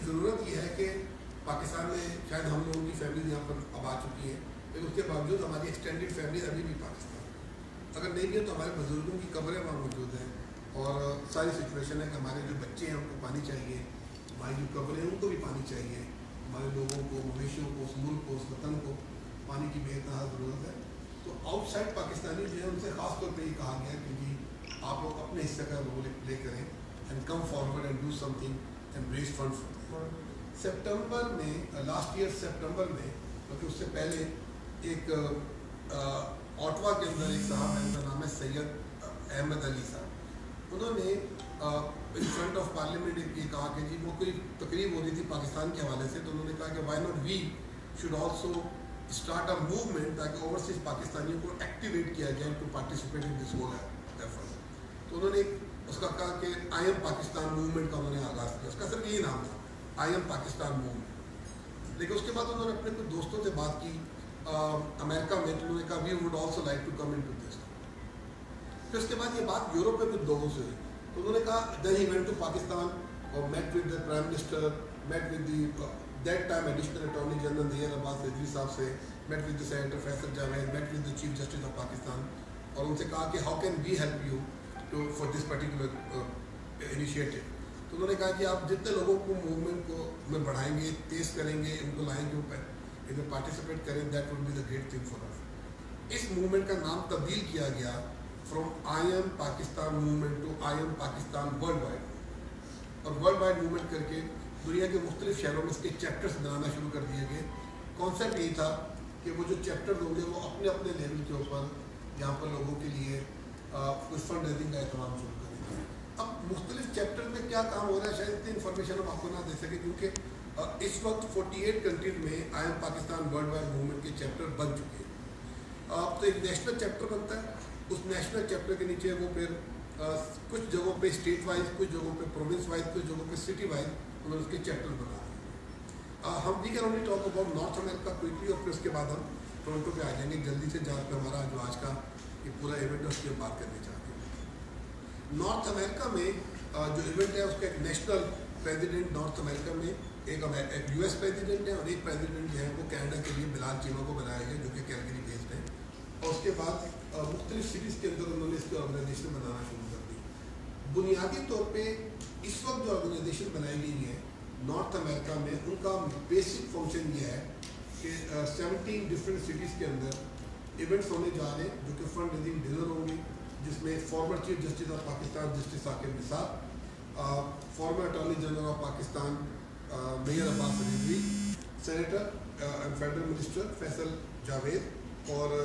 کی ضرورت یہ ہے کہ پاکستان میں شاید ہم لوگوں کی فیملیز یہاں پر اب آ چکی ہیں، لیکن اس کے باوجود ہماری ایکسٹینڈیڈ فیملیز ابھی بھی پاکستان اگر نہیں بھی ہے تو ہمارے بزرگوں کی قبریں وہاں موجود ہیں۔ اور ساری سچویشن ہے کہ ہمارے جو بچے ہیں، ان کو پانی چاہیے۔ ہماری جو قبریں ہیں، ان کو بھی پانی چاہیے۔ ہمارے لوگوں کو، مویشیوں کو، اس ملک کو، اس وطن کو پانی کی بے انتہا ضرورت ہے۔ تو آؤٹ سائڈ پاکستانی جو ہے، ان سے خاص طور پہ یہ کہا گیا کہ جی آپ لوگ اپنے حصے کا رول پلے کریں and come forward and do something and raise fund September میں لاسٹ ایئر سپٹمبر میں، کیونکہ اس سے پہلے ایک آٹوا کے اندر ایک صاحب ہے ان کا نام ہے سید احمد علی صاحب۔ انہوں نے ان فرنٹ آف پارلیمنٹ یہ کہا کہ جی وہ کوئی تقریب ہو رہی تھی پاکستان کے حوالے سے، تو انہوں نے کہا کہ why not we should also start a movement تاکہ اوورسیز پاکستانیوں کو ایکٹیویٹ کیا جائے to participate in this whole effort تو انہوں نے اس کا کہا کہ آئی ایم پاکستان موومنٹ کا انہوں نے آغاز کیا۔ اس کا صرف یہی نام تھا۔ آئی ایم پاکستان موومنٹ لیکن اس کے بعد انہوں نے اپنے کچھ دوستوں سے بات کی امریکہ میں، تو انہوں نے کہا we would also like to come in to this پھر اس کے بعد یہ بات یورپ میں کچھ لوگوں سے ہوئی۔ تو انہوں نے کہا then he went to Pakistan اور meet with the prime minister meet with the that time additional attorney general Nayyar Abbas Rizvi sahab سے meet with the senator Faisal Javed meet with the chief justice of Pakistan اور ان سے کہا کہ how can we help you to for this particular initiative تو انہوں نے کہا کہ آپ جتنے لوگوں کو موومنٹ کو میں بڑھائیں گے، تیز کریں گے، ان کو لائیں گے اوپر ان میں پارٹیسپیٹ کریں that will be the great thing for اس اس موومنٹ کا نام تبدیل کیا گیا from I'm Pakistan movement to I'm Pakistan worldwide اور ورلڈ وائڈ موومنٹ کر کے دنیا کے مختلف شہروں میں اس کے چیپٹرس بنانا شروع کر دیے گئے۔ کانسیپٹ یہی تھا کہ وہ جو چیپٹر ہوں گے وہ اپنے اپنے لیول کے اوپر یہاں پر لوگوں کے لیے کچھ فنڈ ریزنگ کا اہتمام اب مختلف چیپٹر میں کیا کام ہو رہا ہے شاید اتنی انفارمیشن ہم آپ کو نہ دے سکیں، کیونکہ اس وقت فورٹی ایٹ کنٹریز میں I am Pakistan world wide movement کے چیپٹر بن چکے ہیں۔ اب تو ایک نیشنل چیپٹر بنتا ہے۔ اس نیشنل چیپٹر کے نیچے وہ پھر کچھ جگہوں پہ اسٹیٹ وائز کچھ جگہوں پہ پروونس وائز کچھ جگہوں پہ سٹی وائز انہوں نے اس کے چیپٹر بنا دیے۔ ہم we can only talk about North America quickly اور پھر اس کے بعد ہم ٹورنٹو پہ آ جائیں گے۔ جلدی سے جہاں پہ ہمارا جو آج کا یہ پورا ایونٹ ہے، اس کی ہم بات کرنے چاہتے ہیں۔ نارتھ امریکہ میں جو ایونٹ ہے اس کا ایک نیشنل پریزیڈنٹ نارتھ امریکہ میں ایک یو ایس پریزیڈنٹ ہے اور ایک پریزیڈنٹ جو ہے وہ کینیڈا کے لیے بلال چینو کو بنایا گیا جو کہ کیلگری بیسڈ ہے۔ اور اس کے بعد مختلف سٹیز کے اندر انہوں نے اس کی آرگنائزیشن بنانا شروع کر دی بنیادی طور پہ اس وقت جو آرگنائزیشن بنائی گئی ہے نارتھ امریکہ میں، ان کا بیسک فنکشن یہ ہے کہ سیونٹین ڈفرینٹ سٹیز کے اندر ایونٹس ہونے جا رہے ہیں جو کہ فنڈ ریزنگ ڈنر ہوں گے۔ جس میں former chief justice of Pakistan justice Saqib Nisar former attorney general of Pakistan Nayyar Abbas Rizvi senator and federal minister Faisal Javed اور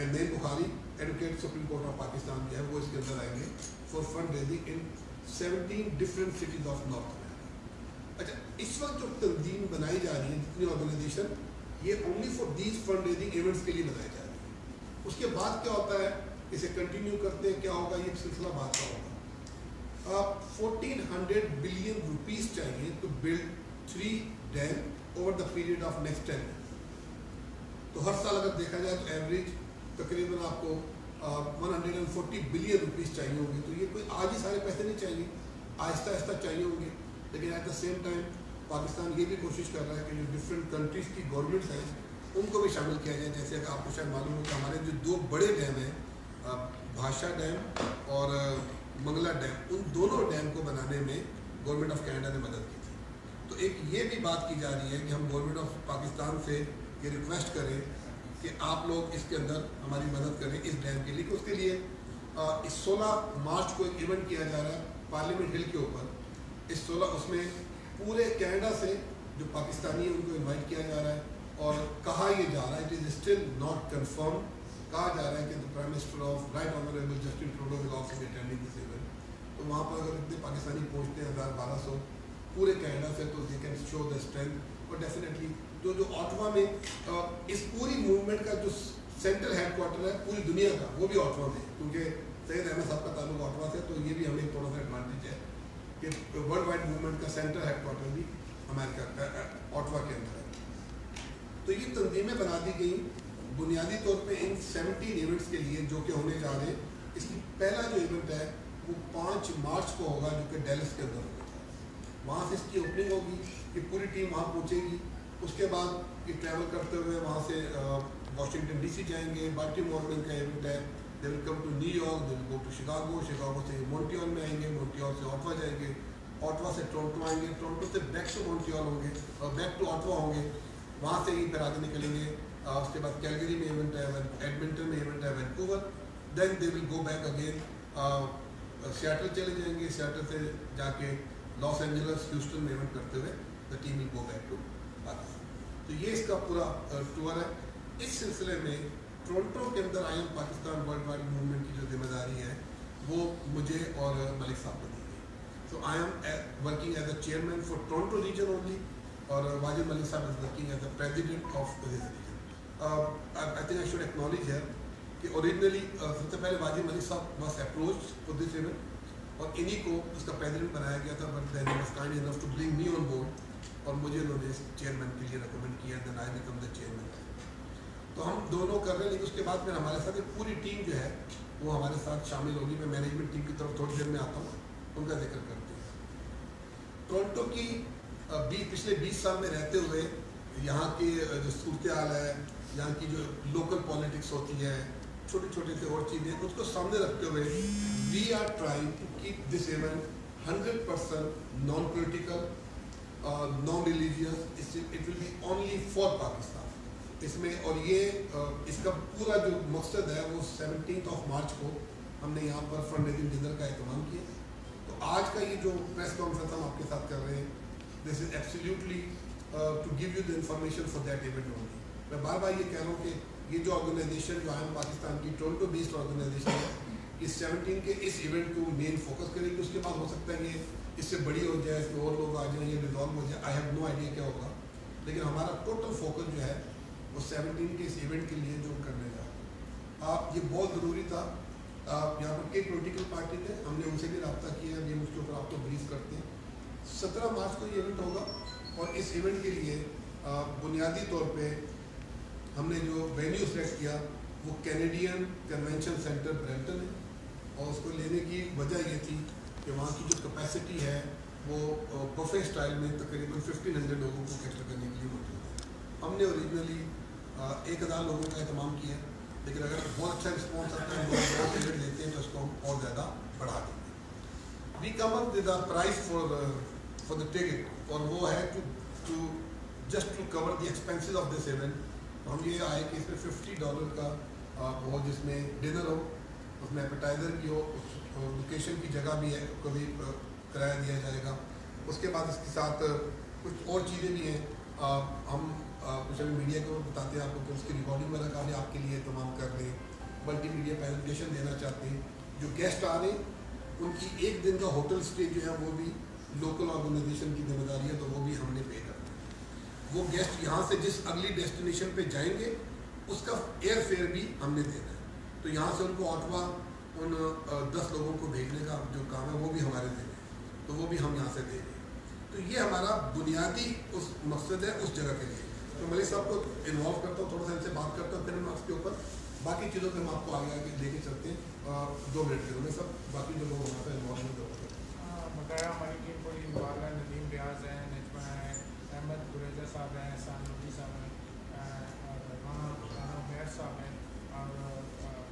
نئی Bukhari advocate supreme court of Pakistan جو ہے وہ اس کے اندر آئیں گے for fundraising in seventeen different cities of North America اچھا اس وقت جو تنظیم بنائی جا رہی ہے، جتنی آرگنائزیشن یہ only for these fundraising events کے لیے بنائی جا رہی ہے۔ اس کے بعد کیا ہوتا ہے؟ اسے کنٹینیو کرتے ہیں، کیا ہوگا؟ یہ سلسلہ بات کا ہوگا۔ آپ فورٹین ہنڈریڈ بلین روپیز چاہیے to build three dam over the period of next ten تو ہر سال اگر دیکھا جائے تو ایوریج تقریباً آپ کو one hundred and forty billion rupees چاہیے ہوں گے۔ تو یہ کوئی آج ہی سارے پیسے نہیں چاہیے، آہستہ آہستہ چاہیے ہوں گے۔ لیکن at the same time Pakistan یہ بھی کوشش کر رہا ہے کہ جو ڈفرینٹ کنٹریز کی گورنمنٹس ہیں، ان کو بھی شامل کیا جائے۔ جیسے کہ آپ کو شاید معلوم ہو کہ ہمارے جو دو بڑے ڈیم ہیں بھاشا ڈیم اور منگلا ڈیم، ان دونوں ڈیم کو بنانے میں گورنمنٹ آف کینیڈا نے مدد کی تھی۔ تو ایک یہ بھی بات کی جا رہی ہے کہ ہم گورنمنٹ آف پاکستان سے یہ ریکویسٹ کریں کہ آپ لوگ اس کے اندر ہماری مدد کریں اس ڈیم کے لیے کہ اس کے لیے۔ اس سولہ مارچ کو ایک ایونٹ کیا جا رہا ہے پارلیمنٹ ہل کے اوپر۔ اس سولہ، اس میں پورے کینیڈا سے جو پاکستانی ہیں، ان کو انوائٹ کیا جا رہا ہے اور کہا یہ جا رہا ہے it is still not confirm کہا جا رہا ہے کہ prime minister of right honourable Justin Trudeau will also be attending this event تو وہاں پر اگر اتنے پاکستانی پہنچتے ہیں ہزار بارہ سو پورے کینیڈا سے، تو they can show the strength اور ڈیفینیٹلی جو جو آٹوا میں اس پوری موومنٹ کا جو سینٹرل ہیڈ کوارٹر ہے، پوری دنیا کا، وہ بھی آٹوا میں کیونکہ سید احمد صاحب کا تعلق آٹوا سے تو یہ بھی ہمیں تھوڑا سا ایڈوانٹیج ہے کہ ورلڈ وائڈ موومنٹ کا سینٹرل ہیڈ کوارٹر بھی امیرکا آٹوا کے اندر ہے۔ تو یہ تنظیمیں بنا دی گئیں۔ بنیادی طور پہ ان سیونٹین ایونٹس کے لیے جو کہ ہونے جا رہے ہیں اس کی پہلا جو ایونٹ ہے، وہ پانچ مارچ کو ہوگا، جو کہ ڈیلس کے اندر ہوگا۔ وہاں سے اس کی اوپننگ ہوگی کہ پوری ٹیم وہاں پہنچے گی۔ اس کے بعد یہ ٹریول کرتے ہوئے وہاں سے واشنگٹن ڈی سی جائیں گے باٹی مارننگ کا ایونٹ ہے۔ They will come to New York they will go to Chicago Chicago سے مونٹیول میں آئیں گے مونٹیول سے آٹوا جائیں گے۔ آٹوا سے ٹورنٹو آئیں گے۔ ٹورنٹو سے بیک ٹو مونٹیول ہوں گے، اور بیک ٹو آٹوا ہوں گے۔ وہاں سے ہی پھر آگے نکلیں گے۔ اس کے بعد کیلگری میں ایونٹ ہے ایڈمنٹن میں ایونٹ ہے Vancouver then they will go back again Seattle چلے جائیں گے. سیاٹل سے جا کے لاس اینجلس ہیوسٹن میں ایونٹ کرتے ہوئے the team will go back to Pakistan تو یہ اس کا پورا ٹور ہے. اس سلسلے میں ٹورنٹو کے اندر I am Pakistan world wide movement کی جو ذمہ داری ہے، وہ مجھے اور ملک صاحب کو دی گئی. So I'm working as a chairman for Toronto region only اور Wajid Malik sahab is working as a president of region I think I should acknowledge ہے کہ اوریجنلی سب سے پہلے Wajid Malik sahab was approach for this event اور انہی کو اس کا پریزیڈنٹ بنایا گیا تھا but then was kind enough to bring me on board اور مجھے انہوں نے چیئرمین کے لیے ریکمنڈ کیا دین آئی بیکم دا چیئرمین تو ہم دونوں کر رہے ہیں، لیکن اس کے بعد پھر ہمارے ساتھ ایک پوری ٹیم جو ہے، وہ ہمارے ساتھ شامل ہوگی. میں مینجمنٹ ٹیم کی طرف تھوڑی دیر میں آتا ہوں، ان کا ذکر کرتے ہیں. ٹورنٹو کی uh, بی پچھلے بیس سال میں رہتے ہوئے یہاں کی uh, جو صورتحال ہے یعنی یہاں کی جو لوکل پالیٹکس ہوتی ہے چھوٹی چھوٹی سی اور چیزیں، اس کو سامنے رکھتے ہوئے we are trying to keep this event hundred percent non political non religious it will be only for Pakistan اس میں، اور یہ uh, اس کا پورا جو مقصد ہے، وہ سیونٹینتھ آف مارچ کو ہم نے یہاں پر فنڈ ریزنگ ڈنر کا اہتمام کیا۔ تو آج کا یہ جو پریس کانفرنس ہم آپ کے ساتھ کر رہے ہیں this is absolutely to give you the information for that event only میں بار بار یہ کہہ رہا ہوں کہ یہ جو آرگنائزیشن جو ہے پاکستان کی ٹورنٹو بیسڈ آرگنائزیشن ہے، اس سیونٹین کے اس ایونٹ کو مین فوکس کرے گی، اس کے بعد ہو سکتا ہے یہ اس سے بڑی ہو جائے، اس میں اور لوگ آ جائیں، یہ ریزالو ہو جائے۔ آئی ہیو نو آئیڈیا کیا ہوگا۔ لیکن ہمارا ٹوٹل فوکس جو ہے، وہ سیونٹین کے اس ایونٹ کے لیے جو کرنے جا آپ، یہ بہت ضروری تھا۔ آپ، یہاں پر کئی پولیٹیکل پارٹی تھے۔ ہم نے ان سے بھی رابطہ کیا ہے یہ اس کے اوپر آپ کو بریف کرتے ہیں۔ سترہ مارچ کو یہ ایونٹ ہوگا اور اس ایونٹ کے لیے بنیادی طور پہ ہم نے جو وینیو سلیکٹ کیا وہ کینیڈین کنونشن سینٹر برینٹن ہے اور اس کو لینے کی وجہ یہ تھی کہ وہاں کی جو کیپیسٹی ہے وہ بفے اسٹائل میں تقریباً ففٹین ہنڈریڈ لوگوں کو کیٹر کرنے کے لیے موجود ہے۔ ہم نے اوریجنلی ایک ہزار لوگوں کا اہتمام کیا لیکن اگر بہت اچھا رسپانس آتا ہے لوگ بہت ٹکٹ لیتے ہیں تو اس کو ہم اور زیادہ بڑھا دیں گے۔ We come up with the price for for the ticket اور وہ ہے to to just to cover the expenses of this event تو ہم یہ آئے کہ اس میں ففٹی ڈالر کا ہو جس میں ڈنر ہو، اس میں اپیٹائزر بھی ہو، اس لوکیشن کی جگہ بھی ہے کبھی کرایہ دیا جائے گا۔ اس کے بعد اس کے ساتھ کچھ اور چیزیں بھی ہیں۔ ہم کچھ ابھی میڈیا کو بتاتے ہیں آپ کو کہ اس کی ریکارڈنگ والا کام آپ کے لیے تمام کر رہے ہیں ملٹی میڈیا پریزنٹیشن دینا چاہتے ہیں۔ جو گیسٹ آ رہے ہیں، ان کی ایک دن کا ہوٹل اسٹے جو ہے، وہ بھی لوکل آرگنائزیشن کی ذمہ داری ہے تو وہ بھی ہم نے پے کرنا ہے وہ گیسٹ یہاں سے جس اگلی ڈیسٹینیشن پہ جائیں گے، اس کا ایئر فیئر بھی ہم نے دینا ہے۔ تو یہاں سے ان کو آٹوا ان دس لوگوں کو بھیجنے کا جو کام ہے، وہ بھی ہمارے دیں گے تو وہ بھی ہم یہاں سے دیں گے۔ تو یہ ہمارا بنیادی اس مقصد ہے، اس جگہ کے لیے۔ تو ملک صاحب کو انوالو کرتا ہوں، تھوڑا سا ان سے بات کرتا ہوں، پھر میں اس کے اوپر۔ باقی چیزوں پہ ہم آپ کو آگے آگے لے کے چلتے ہیں دو منٹ کے میں سب باقی جو لوگ وہاں پہ انوالومنٹ ہوتے ہماری ٹیم کو انوالو ندیم ریاض ہیں احمد گریزہ صاحب ہیں احسان نبی جی صاحب ہیں اور وہاں صاحب ہیں، اور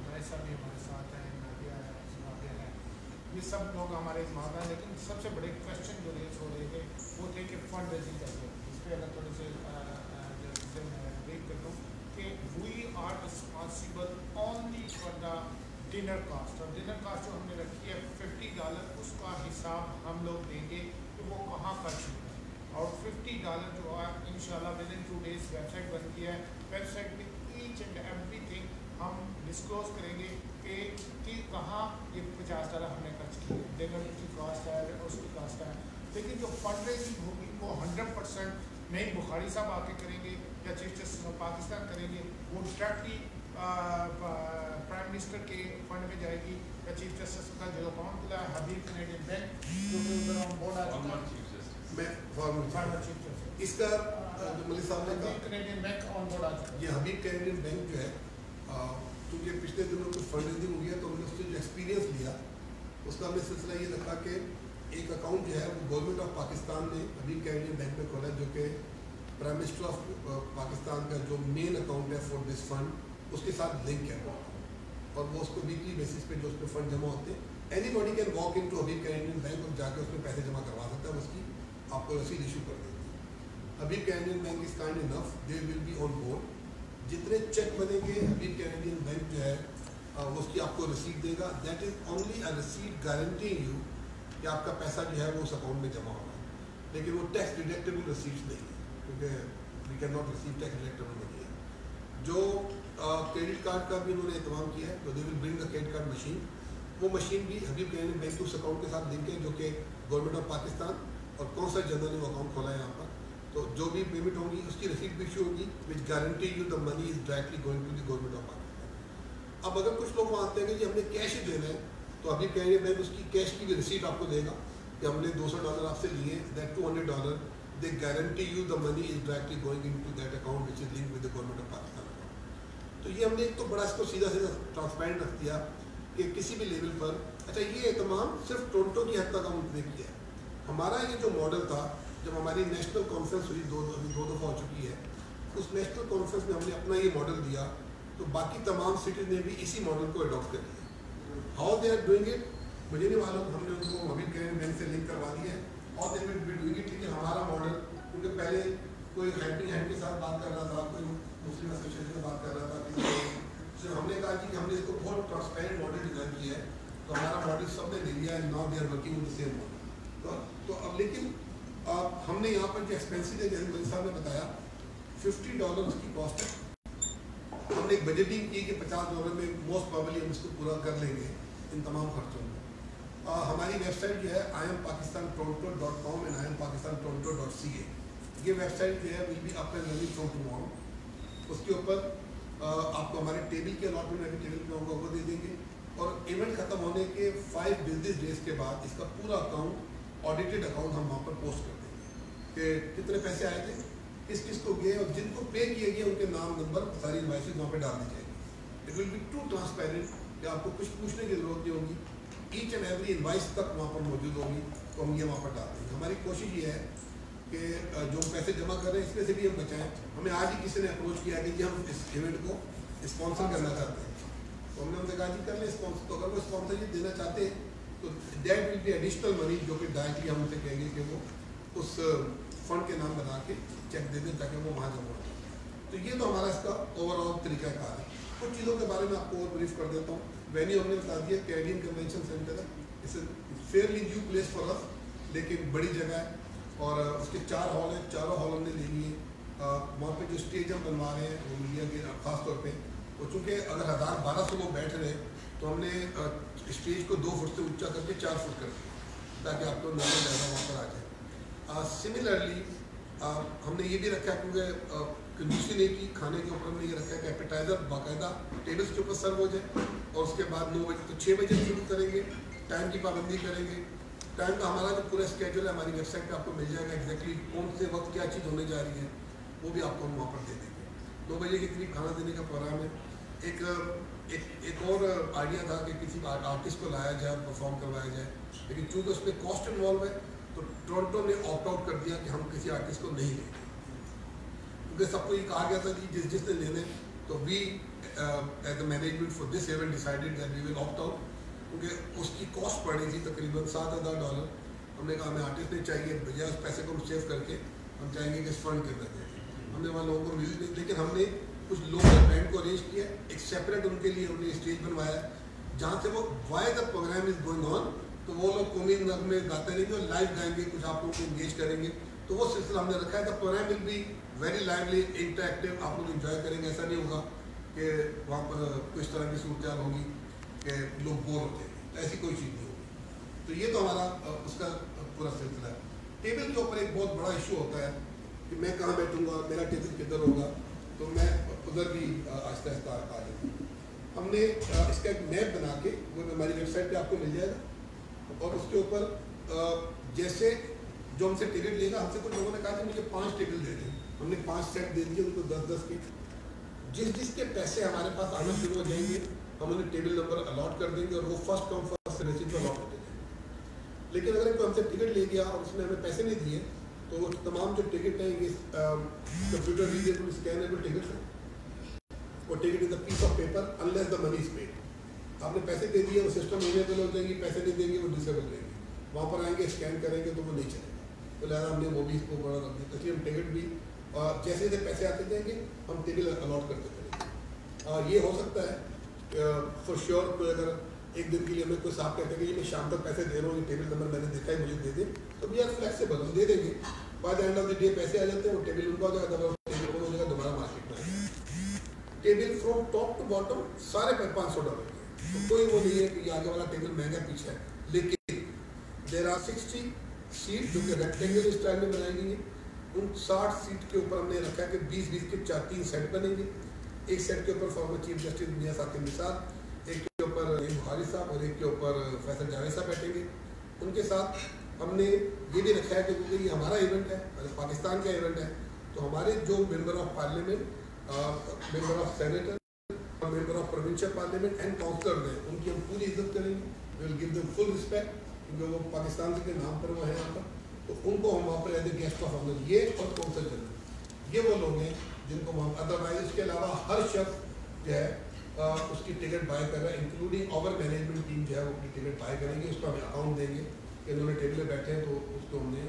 نئے صاحب بھی ہمارے ساتھ ہیں، نادیہ ہیں ہیں۔ یہ سب لوگ ہمارے انوالو ہیں، لیکن سب سے بڑے کوشچن جو ریز ہو رہے تھے، وہ تھے کہ فنڈ ریزنگ کیسے اس پہ اگر تھوڑے سے میں کر دوں کہ we are responsible only for the dinner cost اور ڈنر کاسٹ جو ہم نے رکھی ہے ففٹی ڈالر اس کا حساب ہم لوگ دیں گے کہ وہ کہاں خرچ ہوا ہے اور ففٹی ڈالر جو ہے ان شاء اللہ within two days website بن گئی ہے ویب سائٹ میں ایچ اینڈ ایوری تھنگ ہم ڈسکلوز کریں گے کہ کہ کہاں یہ پچاس ڈالر ہم نے خرچ کیا ہے۔ کی کاسٹ ہے، اس کی کاسٹ ہے۔ لیکن جو فنڈ ریزنگ ہوگی وہ ہنڈریڈ پرسینٹ نہیں بخاری صاحب آ کے کریں گے یا چیف جسٹس آف پاکستان کریں گے، وہ ڈائریکٹلی پرائم منسٹر کے فنڈ میں جائے گی یا چیف جسٹس کا جو اکاؤنٹ کھلا ہے، حبیب کینیڈین بینک جو کہ بورڈ آ چکا ہے۔ میں فارمر اس کا جو ملک صاحب نے کہا یہ حبیب کینیڈین بینک جو ہے کیونکہ پچھلے دنوں کو فنڈ ریزنگ ہوئی ہے تو ہم نے اس سے جو ایکسپیرینس لیا، اس کا ہم نے سلسلہ یہ رکھا کہ ایک اکاؤنٹ جو ہے، وہ گورنمنٹ آف پاکستان نے ابھی کینیڈین بینک میں کھولا جو کہ پرائم منسٹر آف پاکستان کا جو مین اکاؤنٹ ہے فار دس فنڈ اس کے ساتھ لنک ہے۔ اور وہ اس کو ویکلی بیسس پہ جو اس پہ فنڈ جمع ہوتے ہیں anybody can walk in to ابھی کینیڈین بینک اور جا کے اس میں پیسے جمع کروا سکتا ہے اس کی آپ کو رسید ایشو کر دیتی ہے ابھی Canadian bank is kind enough they will be on board جتنے چیک بنے گے، ابھی کینیڈین بینک جو ہے اس کی آپ کو رسید دے گا۔ دیٹ از اونلی اے رسید گارنٹی یو کہ آپ کا پیسہ جو ہے وہ اس اکاؤنٹ میں جمع ہوگا۔ لیکن وہ ٹیکس ڈیڈکٹیبل رسیپٹ نہیں ہے کیونکہ we cannot receive tax deductible نہیں ہے جو کریڈٹ کارڈ کا بھی انہوں نے اہتمام کیا ہے، تو they will bring the credit card machine وہ مشین بھی حبیب کینڈین بینک اس اکاؤنٹ کے ساتھ لنک ہے، جو کہ گورنمنٹ آف پاکستان اور کون سا جنرل نے وہ اکاؤنٹ کھولا ہے یہاں پر؟ تو جو بھی پیمنٹ ہوگی اس کی رسید بھی ایشو ہوگی which guarantee you the money is directly going to the government of Pakistan اب اگر کچھ لوگ مانتے ہیں کہ جی ہم نے کیش ہی دینا ہے، تو ابھی کینڈین بینک اس کی کیش کی بھی رسید آپ کو دے گا کہ ہم نے دو سو ڈالر آپ سے لیے that two hundred dollar they guarantee you the money is directly going into that account which is link with the government of Pakistan تو یہ ہم نے ایک تو بڑا اس کو سیدھا سیدھا ٹرانسپیرنٹ رکھ دیا کہ کسی بھی لیول پر اچھا یہ اہتمام صرف ٹورنٹو کی حد تک ہم نے کیا ہے۔ ہمارا یہ جو ماڈل تھا، جب ہماری نیشنل کانفرنس ہوئی، دو ابھی دو دفعہ ہو چکی ہے، اس نیشنل کانفرنس میں ہم نے اپنا یہ ماڈل دیا، تو باقی تمام سٹیز نے بھی اسی ماڈل کو اڈاپٹ کر لیا۔ How they are doing it مجھے نہیں معلوم، ہم نے ان کو ابھی کہیں بینک سے لنک کروا دیا ہے۔ اور they will be doing it لیکن ہمارا ماڈل کیونکہ پہلے کوئی ہیلپنگ ہینڈ کے ساتھ بات کر رہا تھا، کوئی مسلم ایسوسیشن سے بات کر رہا تھا، کسی ہم نے کہا کہ ہم نے اس کو بہت ٹرانسپیرنٹ ماڈل ڈیزائن کیا ہے، تو ہمارا ماڈل سب نے لے لیا ہے now they are working in same model تو تو اب لیکن ہم نے یہاں پر جو ایکسپینسو ہے جیسے مجھے صاحب نے بتایا ففٹی ڈالر اس کی کاسٹ ہے۔ ہم نے ایک بجٹنگ کی کہ پچاس ڈالر میں موسٹ پرابلی ہم اس کو پورا کر لیں گے ان تمام خرچوں میں۔ ہماری ویب سائٹ جو ہے I'm Pakistan Toronto dot com and I'm Pakistan Toronto dot C A یہ ویب سائٹ جو ہے will be up and running from tomorrow اس کے اوپر آپ کو ہمارے ٹیبل کے الاٹمنٹ ابھی ٹیبل پہ ہوگا وہ دے دیں گے۔ اور ایونٹ ختم ہونے کے فائیو بزنس ڈیز کے بعد اس کا پورا اکاؤنٹ آڈیٹڈ اکاؤنٹ ہم وہاں پر پوسٹ کر دیں گے کہ کتنے پیسے آئے تھے، کس کس کو گئے اور جن کو پے کیے گئے، ان کے نام نمبر ساری انوائسز وہاں پہ ڈال دی جائے گی۔ It will be too transparent کہ آپ کو کچھ پوچھنے کی ضرورت نہیں ہوگی۔ ایچ اینڈ ایوری انوائس تک وہاں پر موجود ہوگی تو ہم یہ وہاں پر ڈال دیں گے۔ ہماری کوشش یہ ہے کہ جو پیسے جمع کر رہے ہیں، اس میں سے بھی ہم بچائیں۔ ہمیں آج ہی کسی نے اپروچ کیا کہ جی ہم اس ایونٹ کو اسپانسر کرنا چاہتے ہیں۔ تو ہم نے ان سے کہا جی کر لیں اسپانسر تو اگر وہ اسپانسرشپ دینا چاہتے ہیں تو that will be additional money جو کہ ڈائریکٹلی ہم ان سے کہیں گے کہ وہ اس فنڈ کے نام بنا کے چیک دے دیں تاکہ وہ وہاں جمع ہو تو یہ تو ہمارا اس کا اوور آل طریقہ کار ہے۔ کچھ چیزوں کے بارے میں آپ کو اور بریف کر دیتا ہوں۔ وینیو ہم نے بتا دیا کینیڈین کنونشن سینٹر ہے۔ It's a fairly new place for اس لیکن بڑی جگہ ہے۔ اور اس کے چار ہال ہیں، چاروں ہال ہم نے لے لیے۔ وہاں پہ جو اسٹیج ہم بنوا رہے ہیں، وہ میڈیا کے خاص طور پہ۔ وہ چونکہ اگر ہزار بارہ سو لوگ بیٹھ رہے تو ہم نے اسٹیج کو دو فٹ سے اونچا کر کے چار فٹ کر دیا تاکہ آپ کو نظر زیادہ وہاں پر آ جائے۔ سملرلی ہم نے یہ بھی رکھا کیونکہ کنجوسی نہیں کی کھانے کے اوپر ہم نے یہ رکھا کہ ایپیٹائزر باقاعدہ ٹیبلس کے اوپر سرو ہو جائے۔ اور اس کے بعد نو بجے تو چھ بجے شروع کریں گے ٹائم کی پابندی کریں گے۔ ٹائم کا ہمارا جو پورا اسکیجول ہے، ہماری ویب سائٹ پہ آپ کو مل جائے گا ایگزیکٹلی کون سے وقت کیا چیز ہونے جا رہی ہے، وہ بھی آپ کو ہم وہاں پر دے دیں گے۔ دو بجے کے قریب کھانا دینے کا پروگرام ہے۔ ایک ایک ایک اور آئیڈیا تھا کہ کسی آرٹسٹ کو لایا جائے پرفارم کروایا جائے، لیکن چونکہ اس میں کاسٹ انوالو ہے، تو ٹورنٹو نے آپٹ آؤٹ کر دیا کہ ہم کسی آرٹسٹ کو نہیں لیں کیونکہ سب کو یہ کہا گیا تھا کہ جس جس نے لینے، تو we as a management for this event decided that we will opt out کیونکہ اس کی کاسٹ پڑ رہی تھی تقریباً سات ہزار ڈالر۔ ہم نے کہا ہمیں آرٹسٹ نہیں چاہیے، بجائے اس پیسے کو ہم سیو کر کے ہم چاہیں گے کہ اس فنڈ کے اندر دیں۔ ہم نے وہاں لوگوں کو میوزک لیکن ہم نے کچھ لوکل بینڈ کو ارینج کیا، ایک سیپریٹ ان کے لیے ہم نے اسٹیج بنوایا۔ جہاں سے وہ why the programme is going on تو وہ لوگ قومی نغمے گاتے رہیں گے اور لائیو گائیں گے، کچھ آپ لوگ کو انگیج کریں گے۔ تو وہ سلسلہ ہم نے رکھا ہے۔ The programme will be very lovely interactive آپ لوگ انجوائے کریں گے۔ ایسا نہیں ہوگا کہ وہاں پر کچھ طرح کی صورتحال ہوگی کہ لوگ بور ہوتے ہیں۔ ایسی کوئی چیز نہیں ہوگی۔ تو یہ تو ہمارا اس کا پورا سلسلہ ہے۔ ٹیبل کے اوپر ایک بہت بڑا ایشو ہوتا ہے کہ میں کہاں بیٹھوں گا، میرا ٹیبل کدھر ہوگا؟ تو میں ادھر بھی آہستہ آہستہ آ جاتا ہوں ہم نے اس کا ایک میپ بنا کے، وہ ہماری ویب سائٹ پہ آپ کو مل جائے گا، اور اس کے اوپر جیسے جو ہم سے ٹکٹ لے گا ہم سے کچھ لوگوں نے کہا کہ مجھے پانچ ٹکٹ دے دیں۔ ہم نے پانچ سیٹ دے دیے، ان کو دس دس کے۔ جس جس کے پیسے ہمارے پاس آنا شروع ہو جائیں گے، ہم انہیں ٹیبل نمبر الاٹ کر دیں گے، اور وہ فرسٹ کم فرسٹ ریسیٹ پر الاٹ ہوتے جائیں گے۔ لیکن اگر کوئی ہم سے ٹکٹ لے گیا اور اس نے ہمیں پیسے نہیں دیے، تو وہ تمام جو ٹکٹ ہیں یہ کمپیوٹر ریڈیبل اسکینیبل ٹکٹ ہیں۔ وہ ticket is the piece of paper unless the money is paid آپ نے پیسے دے دیے وہ سسٹم انیبل ہو جائیں گے پیسے نہیں دیں گے وہ ڈسیبل رہیں گے وہاں پر آئیں گے اسکین کریں گے تو وہ نہیں چلے گا تو لہٰذا ہم نے وہ بھی اس کو بڑا رکھ دیا اس لیے ہم ٹکٹ بھی اور جیسے جیسے پیسے آتے جائیں گے ہم ٹیبل الاٹ کرتے چلیں گے اور یہ ہو سکتا ہے فور شیور کوئی اگر ایک دن کے لیے ہمیں کوئی صاحب کہتے ہیں کہ میں شام تک پیسے دے رہا ہوں یہ ٹیبل نمبر میں نے دیکھا ہے مجھے دے دیں تو وی آر فلیکسیبل ہم دے دیں گے بعد اینڈ آف دی ڈے پیسے آ جاتے ہیں وہ ٹیبل ان کا ہو جائے گا ٹیبل ہو جائے گا دوبارہ مارکیٹ میں table from top to bottom سارے پانچ سو ڈالر کے تو کوئی وہ نہیں ہے کہ یہ آگے والا ٹیبل مہنگا پیچھے ہے۔ لیکن دیر آر سکسٹی سیٹ جو کہ ریکٹینگل اسٹائل میں بنائی گئی ہیں۔ ان ساٹھ سیٹ کے اوپر ہم نے رکھا ہے کہ بیس بیس کے چار تین سیٹ بنیں گے۔ ایک سیٹ کے اوپر فارمر چیف جسٹس میاں صاحب نثار ایک کے اوپر بخاری صاحب اور ایک کے اوپر فیصل جاوید صاحب بیٹھیں گے۔ ان کے ساتھ ہم نے یہ بھی رکھا ہے کہ کیونکہ یہ ہمارا ایونٹ ہے پاکستان کا ایونٹ ہے۔ تو ہمارے جو member of parliament member of senator member of provincial parliament and councillor ہیں ان کی ہم پوری عزت کریں گے. Will give them full respect کیونکہ وہ پاکستان کے نام پر وہ ہے یہاں پر. تو ان کو ہم وہاں پر as a guest of honour یہ اور کونسل جنرل. یہ وہ لوگ ہیں جن کو وہاں ادروائز اس کے علاوہ ہر شخص جو ہے اس کی ٹکٹ بائی کر رہا ہے انکلوڈنگ اوور مینجمنٹ ٹیم جو ہے، وہ اپنی ٹکٹ بائی کریں گے، اس کو ہمیں اکاؤنٹ دیں گے کہ انہوں نے ٹیبل پہ بیٹھے ہیں تو اس کو ہم نے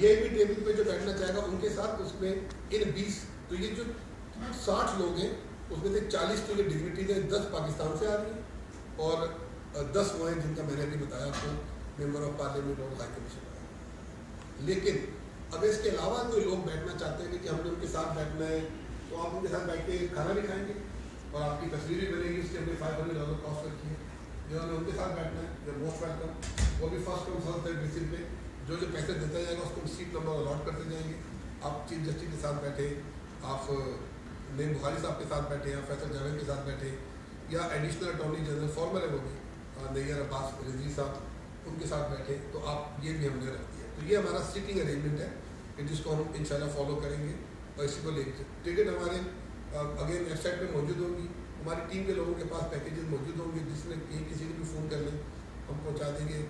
یہ بھی ٹیبل پہ جو بیٹھنا چاہے گا، ان کے ساتھ اس میں ان بیس، تو یہ جو ساٹھ لوگ ہیں، اس میں سے چالیس تو یہ ڈگنیٹیز ہیں دس پاکستان سے آ رہی ہیں۔ اور دس وہ ہیں جن کا میں نے ابھی بتایا آپ کو ممبر آف پارلیمنٹ اور ہائی کمیشن لیکن اگر اس کے علاوہ کوئی لوگ بیٹھنا چاہتے ہیں کہ ہم نے ان کے ساتھ بیٹھنا ہے، تو آپ ان کے ساتھ بیٹھ کے کھانا بھی کھائیں گے۔ اور آپ کی تصویر بھی بنے گی، اس کے ہم نے فائیو ہنڈریڈ ڈالر کاسٹ رکھی ہے۔ جنہوں نے ان کے ساتھ بیٹھنا ہے موسٹ ویلکم وہ بھی first come first third basis پہ۔ جو جو پیسے دیتا جائے گا، اس کو سیٹ نمبر الاٹ کرتے جائیں گے۔ آپ چیف جسٹس کے ساتھ بیٹھے، آپ نیم بخاری صاحب کے ساتھ بیٹھے یا فیصل جاوید کے ساتھ بیٹھے یا ایڈیشنل اٹارنی جنرل فارمر ہے وہ بھی نیر عباس رضوی صاحب، ان کے ساتھ بیٹھے تو آپ یہ بھی ہم نے رکھ دیا۔ تو یہ ہمارا سیٹنگ ارینجمنٹ ہے۔ کہ جس کو ہم ان شاء اللہ فالو کریں گے۔ اور اسی کو لے کے ٹکٹ ہمارے اگین ویب سائٹ پہ موجود ہوگی ہماری ٹیم کے لوگوں کے پاس پیکیجز موجود ہوں گے۔ جس میں کسی کو بھی فون کر لیں، ہم پہنچا دیں گے۔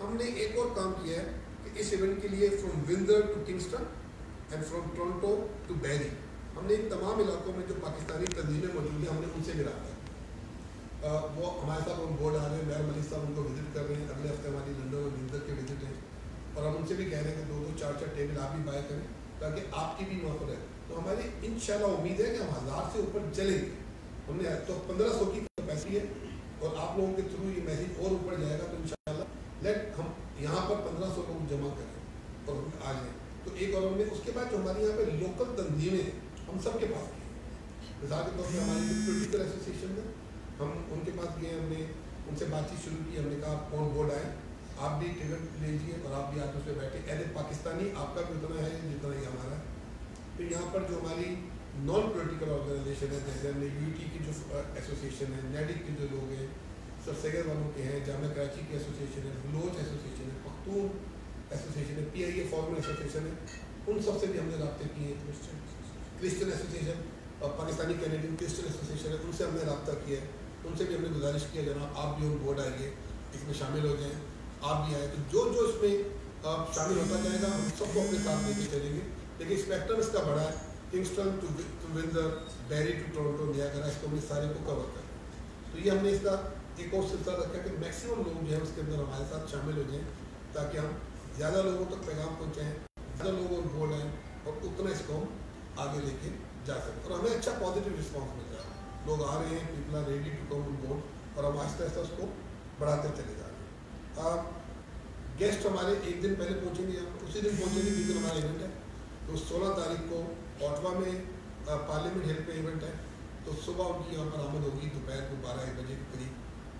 ہم نے ایک اور کام کیا ہے۔ اس ایونٹ کے لیے from Windsor to Kingston and from Toronto to Barrie ہم نے ان تمام علاقوں میں جو پاکستانی تنظیمیں موجود ہیں، ہم نے ان سے بھی رابطہ وہ ہمارے ساتھ ان بورڈ آ رہے ہیں میر ملک صاحب ان کو وزٹ کر رہے ہیں، اگلے ہفتے ہماری لندن اور ونزر کے وزٹ ہیں۔ اور ہم ان سے بھی کہہ رہے ہیں کہ دو دو، چار چار ٹیبل آپ بھی بائی کریں تاکہ آپ کی بھی وہاں پر ہے تو ہماری ان شاء اللہ امید ہے کہ ہم ہزار سے اوپر چلیں گے۔ ہم نے تو پندرہ سو کی کیپیسٹی ہے اور آپ لوگوں کے تھرو یہ میسیج اور اوپر جائے گا تو ان شاء اللہ لیٹ ہم یہاں پر پندرہ سو لوگ جمع کریں اور آ جائیں۔ تو ایک اور ہم نے اس کے بعد جو ہمارے یہاں پہ لوکل تنظیمیں ہم سب کے پاس گئے مثال کے طور پہ ہماری پولیٹیکل ایسوسیشن ہے، ہم ان کے پاس گئے، ہم نے ان سے بات چیت شروع کی، ہم نے کہا کون بورڈ آئے؟ آپ بھی ٹکٹ لیجیے اور آپ بھی آپ اس پہ بیٹھے۔ ایز اے پاکستانی، آپ کا بھی اتنا ہے، جتنا ہی ہمارا ہے۔ پھر یہاں پر جو ہماری نان پولیٹیکل آرگنائزیشن ہے، جیسے ہم نے یو ٹی کی جو ایسوسیشن ہے نیڈک کے جو لوگ ہیں سر سید والوں کے ہیں جامعہ کراچی کی ایسوسیشن ہے بلوچ ایسوسیشن ہے پختون ایسوسیشن ہے پی آئی اے فارمر ایسوسیشن ہے۔ ان سب سے بھی ہم نے رابطے کیے ہیں۔ کرسچن ایسوسیشن اور پاکستانی کینیڈین کرسچن ایسوسیشن ہے ان سے ہم نے رابطہ کیا ہے۔ ان سے بھی ہم نے گزارش کیا جناب آپ بھی ان بورڈ آئیے اس میں شامل ہو جائیں۔ آپ بھی آئیں۔ تو جو جو اس میں شامل ہوتا جائے گا ہم سب کو اپنے ساتھ لے کے چلیں گے۔ لیکن اسپیکٹرم اس کا بڑا ہے۔ Kingston to Windsor Barrie to Toronto نیا کرا اس کو ہم نے سارے کو کور کریں تو یہ ہم نے اس کا ایک اور سلسلہ رکھا کہ میکسیمم لوگ جو ہیں اس کے اندر ہمارے ساتھ شامل ہو جائیں تاکہ ہم زیادہ لوگوں تک پیغام پہنچائیں، زیادہ لوگوں کو بولیں اور اتنا اس کو ہم آگے لے کے جا سکیں۔ اور ہمیں اچھا پازیٹیو رسپانس مل رہا ہے۔ لوگ آ رہے ہیں people are ready to come board اور ہم آہستہ آہستہ اس کو بڑھاتے چلے جا رہے ہیں۔ گیسٹ ہمارے ایک دن پہلے پہنچیں گے ہم اسی دن پہنچیں گے جس دن ہمارا ایونٹ ہے۔ تو سولہ تاریخ کو اوٹوا میں پارلیمنٹ ہل پہ ایونٹ ہے۔ تو صبح ان کی یہاں پر آمد ہوگی، دوپہر کو بارہ ایک بجے کے قریب۔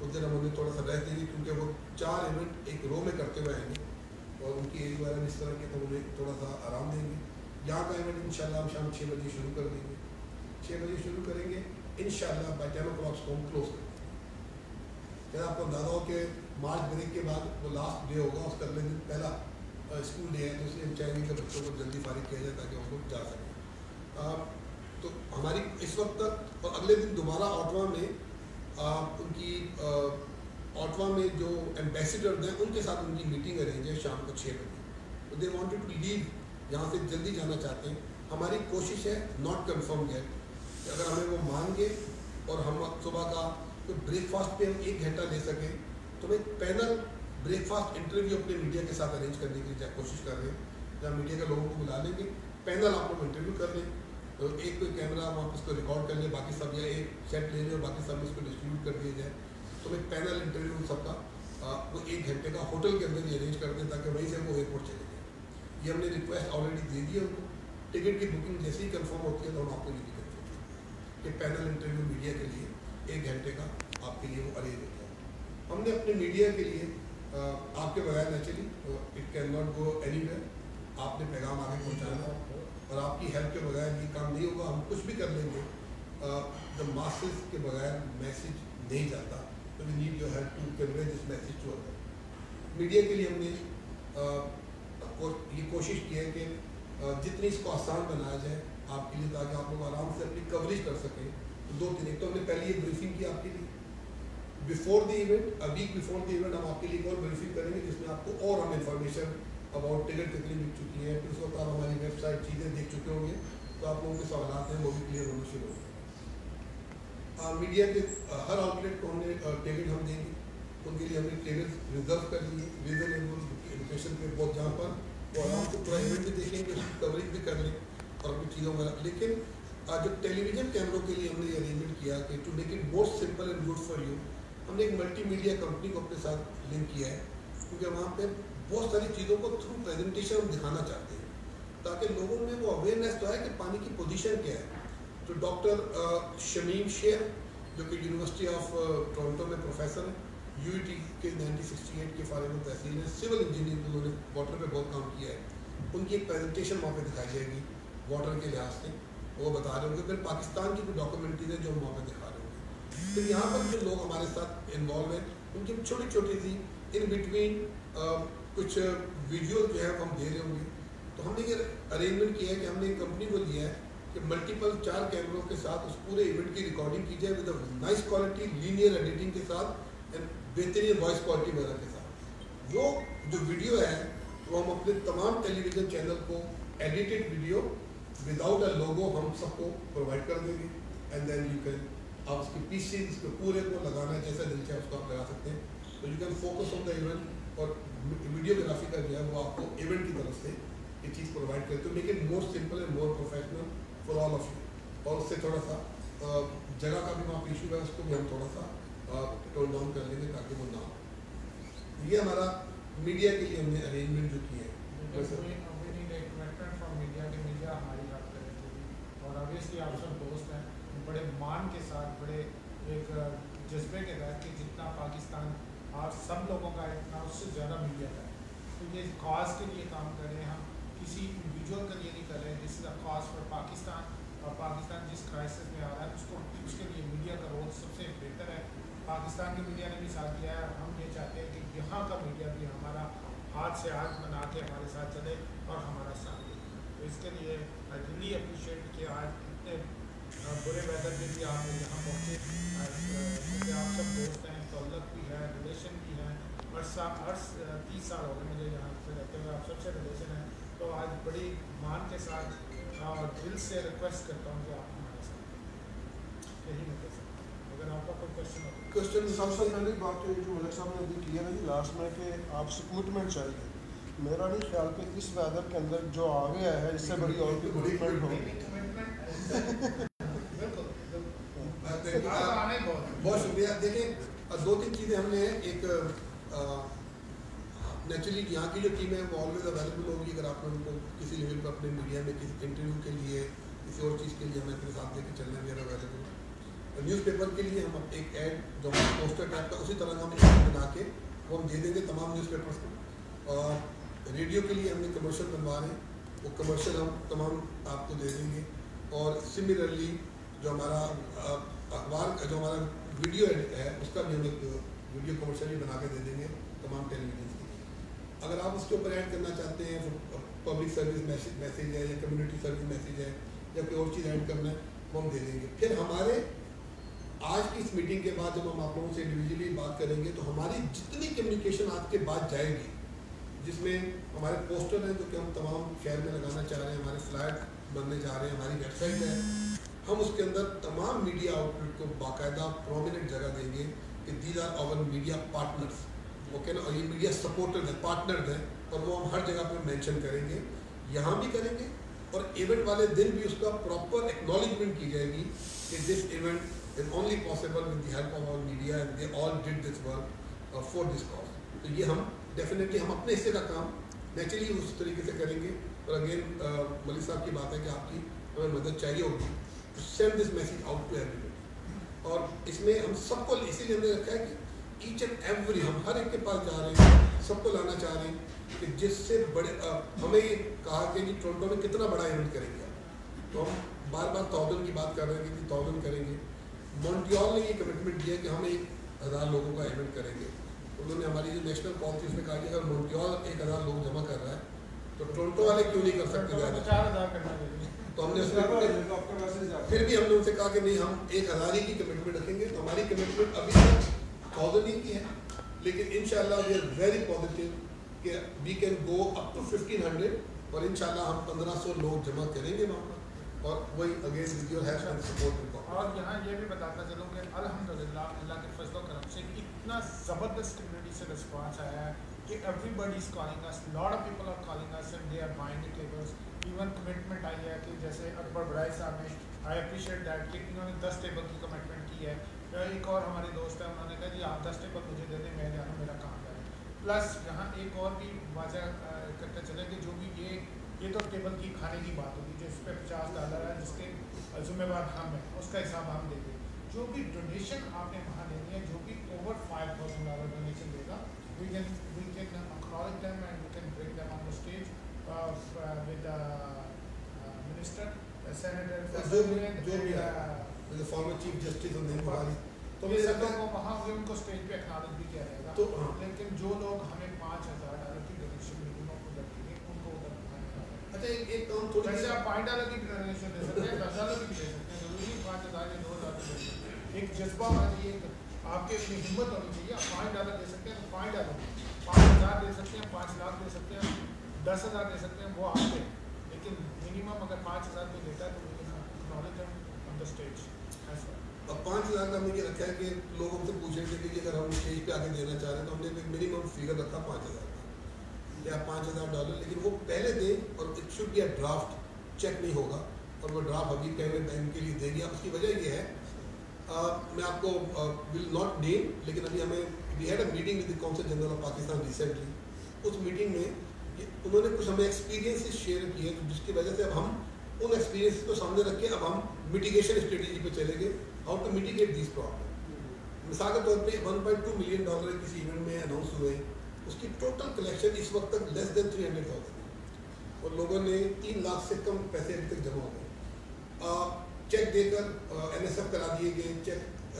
اس دن ہم انہیں تھوڑا سا ریسٹ دیں گے کیونکہ وہ چار ایونٹ ایک رو میں کرتے ہوئے آئیں گے اور ان کی ایج وغیرہ اس طرح کی تو انہیں تھوڑا سا آرام دیں گے۔ یہاں کا ایونٹ ان شاء اللہ ہم شام چھ بجے شروع کر دیں گے۔ چھ بجے شروع کریں گے ان شاء اللہ بائی ٹین او کلاکس کو ہم کلوز کریں گے آپ کو اندازہ ہو کہ مارچ بریک کے بعد وہ لاسٹ ڈے ہوگا، اس کا اگلے دن پہلا اسکول ڈے ہے۔ تو اس لیے ہم چاہیں گے کہ بچوں کو جلدی فارغ کیا جائے تاکہ وہ لوگ جا سکیں۔ تو ہماری اس وقت تک اور اگلے دن دوبارہ آپ ان کی آٹوا میں جو ایمبیسیڈر ہیں، ان کے ساتھ ان کی میٹنگ ارینج ہے شام کو چھ بجے۔ دے وانٹیڈ ٹو لیو یہاں سے جلدی جانا چاہتے ہیں۔ ہماری کوشش ہے ناٹ کنفرم گیٹ کہ اگر ہمیں وہ مان گئے اور ہم صبح کا تو بریک فاسٹ پہ ہم ایک گھنٹہ لے سکیں، تو میں پینل بریک فاسٹ انٹرویو اپنے میڈیا کے ساتھ ارینج کرنے کی کوشش کر رہے ہیں۔ جہاں میڈیا کے لوگوں کو بلا لیں گے پینل آپ لوگ انٹرویو کر لیں۔ تو ایک کوئی کیمرہ وہاں اس کو ریکارڈ کر لے باقی سب یا ایک سیٹ لے لیں اور باقی سب اس کو ڈسٹریبیوٹ کر دیا جائے تو ایک پینل انٹرویو ان سب کا وہ ایک گھنٹے کا ہوٹل کے اندر ہی ارینج کر دیں تاکہ وہیں سے وہ ایئرپورٹ چلے جائیں۔ یہ ہم نے ریکویسٹ آلریڈی دے دی ہے ان کو۔ ٹکٹ کی بکنگ جیسے ہی کنفرم ہوتی ہے تو ہم آپ کو یہ بھی کرتے ہیں کہ پینل انٹرویو میڈیا کے لیے ایک گھنٹے کا آپ کے لیے وہ ارینج ہوتا ہے۔ ہم نے اپنے میڈیا کے لیے آپ کے بغیر naturally it cannot go anywhere آپ نے پیغام آگے پہنچانا۔ اور آپ کی ہیلپ کے بغیر یہ کام نہیں ہوگا، ہم کچھ بھی کر لیں گے۔ دا ماسز کے بغیر میسج نہیں جاتا۔ تو we need your help to convey this message to other media کے لیے ہم نے یہ کوشش کی ہے کہ جتنی اس کو آسان بنایا جائے آپ کے لیے، تاکہ آپ لوگ آرام سے اپنی کوریج کر سکیں۔ دو تین ایک تو ہم نے پہلے یہ بریفنگ کی آپ کے لیے۔ بفور دی ایونٹ ابھی بفور دی ایونٹ ہم آپ کے لیے ایک اور بریفنگ کریں گے، جس میں آپ کو اور ہم انفارمیشن اماؤنٹ ٹکٹ کتنی بک چکی ہے پھر اس وقت آپ ہماری ویب سائٹ چیزیں دیکھ چکے ہوں گے تو آپ لوگوں کے سوالات ہیں وہ بھی کلیئر ہونے شروع ہوں گے میڈیا کے ہر آؤٹ لیٹ کو ہم نے ٹکٹ ہم دیں گے ان کے لیے ہم نے ٹکٹ ریزرو کر دیے ریزنیبل ایجوکیشن پہ بہت جہاں پر اور آپ کو پرائیویٹ بھی دیکھیں گے کوریج بھی کر لیں اور اپنی چیزوں کا لیکن آج جب ٹیلی ویژن کیمروں کے لیے ہم نے یہ ارینجمنٹ کیا کہ to make it most simple and good for you ہم نے ایک ملٹی میڈیا کمپنی کو اپنے ساتھ لنک کیا ہے کیونکہ وہاں پہ بہت ساری چیزوں کو تھرو پریزنٹیشن ہم دکھانا چاہتے ہیں۔ تاکہ لوگوں میں وہ اویئرنیس تو ہے کہ پانی کی پوزیشن کیا ہے۔ تو ڈاکٹر شمیم شیخ، جو کہ یونیورسٹی آف ٹورنٹو میں پروفیسر ہیں یو ای ٹی کے نائنٹین سکسٹی ایٹ کے فارغ تحصیل ہیں سول انجینئر جنہوں نے واٹر پہ بہت کام کیا ہے۔ ان کی ایک پریزنٹیشن وہاں پہ دکھائی جائے گی واٹر کے لحاظ سے۔ وہ بتا رہے ہوں گے، پھر پاکستان کی کوئی ڈاکومنٹریز ہیں جو ہم وہاں پہ دکھا رہے ہوں گے۔ پھر یہاں پر جو لوگ ہمارے ساتھ انوالو ہیں، ان کی چھوٹی چھوٹی سی ان بٹوین کچھ ویڈیو جو ہے ہم دے رہے ہوں گے۔ تو ہم نے یہ ارینجمنٹ کیا ہے کہ ہم نے ایک کمپنی کو دیا ہے کہ ملٹیپل چار کیمروں کے ساتھ اس پورے ایونٹ کی ریکارڈنگ کی جائے with nice quality linear editing کے ساتھ اینڈ بہترین وائس کوالٹی وغیرہ کے ساتھ۔ وہ جو ویڈیو ہے، وہ ہم اپنے تمام ٹیلی ویژن چینل کو edited video without a logo ہم سب کو پرووائڈ کر دیں گے۔ اینڈ دین یو کین آپ اس کے پیسز اس کے پورے کو لگانا جیسا دل چاہے اس کو آپ لگا سکتے ہیں۔ تو you can focus on the event اور ویڈیوگرافی کا جو ہے وہ آپ کو ایونٹ کی طرف سے یہ چیز پرووائڈ کرتے ہو لیکن more simple and more professional for all of you اور اس سے تھوڑا سا جگہ کا بھی وہاں پہ ایشو ہے، اس کو بھی ہم تھوڑا سا ٹول ڈاؤن کر لیں گے تاکہ وہ نہ ہو۔ یہ ہمارا میڈیا کے لیے ہم نے ارینجمنٹ جو کی ہے۔ اور آبویسلی آپ سب دوست ہیں، بڑے مان کے ساتھ، بڑے ایک جذبے کے تحت کہ جتنا پاکستان اور سب لوگوں کا اتنا اس سے زیادہ میڈیا جاتا ہے تو یہ کاز کے لیے کام کر رہے ہیں ہم کسی انڈیویجول کے لیے نہیں کر رہے۔ This is a cause for Pakistan اور پاکستان جس کرائسس میں آ رہا ہے، اس کو اس کے لیے میڈیا کا رول سب سے بہتر ہے۔ پاکستان کی میڈیا نے بھی ساتھ دیا ہے، اور ہم یہ چاہتے ہیں کہ یہاں کا میڈیا بھی ہمارا ہاتھ سے ہاتھ بنا کے ہمارے ساتھ چلے اور ہمارا ساتھ دے۔ تو اس کے لیے آئی ریلی اپریشیٹ کہ آج اتنے برے ویدر میں بھی آپ یہاں پہنچے۔ آپ سب دوست ہیں۔ ہر سال ہر تیس سال ہو گئے مجھے یہاں پہ رہتے ہوئے آپ سب سے ریلیشن ہیں۔ تو آج بڑی مان کے ساتھ اور دل سے ریکویسٹ کرتا ہوں کہ آپ ہمارے ساتھ یہی میں کہہ سکتا ہوں۔ اگر آپ کا کوئی کوشچن ہو۔ کوشچن سب سے پہلی بات تو جو ملک صاحب نے ابھی کیا نا جی، کہ لاسٹ میں کہ آپ سپورٹمنٹ چاہیے۔ میرا نہیں خیال کہ اس ویدر کے اندر جو آ گیا ہے اس سے بڑی اور بھی کمٹمنٹ ہوگی۔ بہت شکریہ۔ دیکھیں دو تین چیزیں ہم نے ایک نیچرلی یہاں کی جو ٹیم ہے، وہ آلویز اویلیبل ہوگی اگر آپ نے ان کو کسی لیول پہ اپنے میڈیا میں کسی انٹرویو کے لیے، کسی اور چیز کے لیے ہمیں اپنے ساتھ لے کے چلنا بھی اویلیبل اور نیوز پیپر کے لیے ہم ایک ایڈ جو ہمارا پوسٹر ٹائپ کا، اسی طرح کا ہم ایڈ بنا کے وہ ہم دے دیں گے تمام نیوز پیپرس کو۔ اور ریڈیو کے لیے ہم نے کمرشل بنوا رہے ہیں، وہ کمرشل ہم تمام آپ کو دے دیں گے۔ اور سملرلی جو ہمارا اخبار کا جو ہمارا ویڈیو ہے، اس کا بھی ہم ایک ویڈیو کمرشلی بنا کے دے دیں گے، تمام ٹیلی ویژنس کے لیے اگر آپ اس کے اوپر ایڈ کرنا چاہتے ہیں پبلک سروس میسیج ہے یا کمیونٹی سروس میسیج ہے یا کوئی اور چیز ایڈ کرنا ہے، وہ ہم دے دیں گے۔ پھر ہمارے آج کی اس میٹنگ کے بعد جب ہم آپ لوگوں سے انڈیویجولی بات کریں گے، تو ہماری جتنی کمیونیکیشن آپ کے بعد جائے گی، جس میں ہمارے پوسٹر ہیں جو کہ ہم تمام شہر میں لگانا چاہ رہے ہیں، ہمارے فلیٹ بننے چاہ رہے ہیں، ہماری ویب سائٹ ہے، ہم اس کے اندر تمام میڈیا آؤٹ لیٹ کو باقاعدہ پرومیننٹ جگہ دیں گے۔ کہ these are our media partners okay نا، اور یہ میڈیا سپورٹر ہیں پارٹنرز ہیں، اور وہ ہم ہر جگہ پہ مینشن کریں گے، یہاں بھی کریں گے، اور ایونٹ والے دن بھی اس کا پراپر ایکنالجمنٹ کی جائے گی کہ this event is only possible with the help of our media and they all did this work for this cause تو یہ ہم ڈیفینیٹلی ہم اپنے حصے کا کام نیچرلی اس طریقے سے کریں گے، اور اگین uh, ملک صاحب کی بات ہے کہ آپ کی ہمیں مدد چاہیے ہوگی. Send this message out to every اور اس میں ہم سب کو اسی لیے ہم نے رکھا ہے کہ ایچ اینڈ ایوری ہم ہر ایک کے پاس جا رہے ہیں سب کو لانا چاہ رہے ہیں کہ جس سے بڑے ہمیں یہ کہا کہ جی ٹورنٹو میں کتنا بڑا ایونٹ کریں گے۔ تو ہم بار بار تھاؤزنڈ کی بات کر رہے ہیں کہ تھاؤزنڈ کریں گے۔ مونٹیال نے یہ کمٹمنٹ دیا کہ ہم ایک ہزار لوگوں کا ایونٹ کریں گے۔ انہوں نے ہماری جو نیشنل پالیسی اس میں کہا کہ اگر مونٹیال ایک ہزار لوگ جمع کر رہا ہے تو ٹورنٹو والے کیوں نہیں کر سکتے تو ہم نے اس میں پھر بھی ہم نے ان سے کہا کہ نہیں، ہم ایک ہزار ہی کی کمٹمنٹ رکھیں گے۔ تو ہماری کمٹمنٹ ابھی تک تھاؤزنڈ ہی کی ہے۔ لیکن ان شاء اللہ وی آر ویری پازیٹیو کہ we can go up to fifteen hundred اور ان شاء اللہ ہم پندرہ سو لوگ جمع کریں گے وہاں پر۔ اور وہی اگین ود یور اور یہاں یہ بھی بتاتا چلوں کہ الحمدللہ اللہ کے فضل و کرم سے اتنا زبردست کمیونٹی سے رسپانس آیا ہے۔ کہ everybody is calling us lot of people are calling us and they are buying tables even commitment آئی ہے کہ جیسے اکبر بڑائی صاحب نے آئی اپریشیٹ دیٹ کہ انہوں نے دس ٹیبل کی کمٹمنٹ کی ہے ایک اور ہمارے دوست ہیں انہوں نے کہا جی آپ دس ٹیبل مجھے دے دیں میں جانا میرا کام کریں پلس یہاں ایک اور بھی واضح کرتے چلے کہ جو بھی یہ یہ تو ٹیبل کی کھانے کی بات ہوگی جس پہ پچاس ڈالر ہے جس کے ذمہ دار ہم ہیں اس کا حساب ہم دیں گے جو بھی ڈونیشن آپ نے وہاں دینی ہے جو بھی over five thousand dollar donation دے گا we can we can acknowledge them and we can bring them on the stage with minister senator former chief justice تو یہ سب کو وہاں ان کو اسٹیج پہ اکنالج بھی کیا جائے گا تو۔ لیکن جو لوگ ہمیں پانچ ہزار ڈالر کی ڈونیشن دیں گے ان کو ادھر اچھا ایک ایک تھوڑی آپ پانچ ڈالر کی ڈونیشن دے سکتے ہیں دس ڈالر کی دے سکتے ہیں ضروری پانچ ہزار یا دو ہزار ایک جذبہ ہونا چاہیے آپ کے اتنی ہمت ہونی چاہیے، آپ پانچ ڈالر دے سکتے ہیں تو پانچ ڈالر پانچ ہزار دے سکتے ہیں، پانچ لاکھ دے سکتے ہیں، دس ہزار دے سکتے ہیں، وہ آپ کے لیکن منیمم اگر پانچ ہزار کوئی دیتا ہے تو نالج آن دا اسٹیج اب پانچ ہزار کا ہم نے یہ رکھا ہے کہ لوگ ہم سے پوچھیں گے کہ اگر ہم اسٹیج پہ آگے دینا چاہ رہے ہیں تو ہم نے منیمم فگر رکھا پانچ ہزار کا۔ یا پانچ ہزار ڈالر لیکن وہ پہلے دیں اور it should be a draft check نہیں ہوگا اور وہ ڈرافٹ ابھی پہلے بینک کے لیے دیں گے اس کی وجہ یہ ہے میں آپ کو ول ناٹ نیم لیکن ابھی ہمیں we had a meeting with council general of Pakistan recently us meeting میں انہوں نے کچھ ہمیں ایکسپیرینس شیئر کیے، جس کی وجہ سے اب ہم ان ایکسپیرینس کو سامنے رکھ کے اب ہم میٹیگیشن اسٹریٹجی پہ چلیں گے how to mitigate this problem مثال کے طور پہ one point two million dollar کسی ایونٹ میں اناؤنس ہوئے، اس کی ٹوٹل کلیکشن اس وقت تک less than three hundred thousand اور لوگوں نے تین لاکھ سے کم پیسے ابھی تک جمع ہو گئے چیک دے کر این ایس ایف کرا دیے گئے، چیک